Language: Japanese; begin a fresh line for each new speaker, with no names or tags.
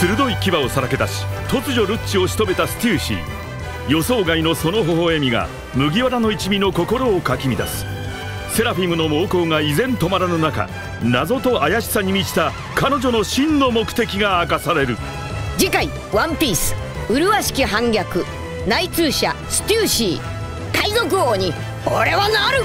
鋭い牙をさらけ出し突如ルッチを仕留めたステューシー。予想外のその微笑みが麦わらの一味の心をかき乱す。セラフィムの猛攻が依然止まらぬ中謎と怪しさに満ちた彼女の真の目的が明かされる。
次回「ワンピース麗しき反逆内通者ステューシー海賊王に俺はなる。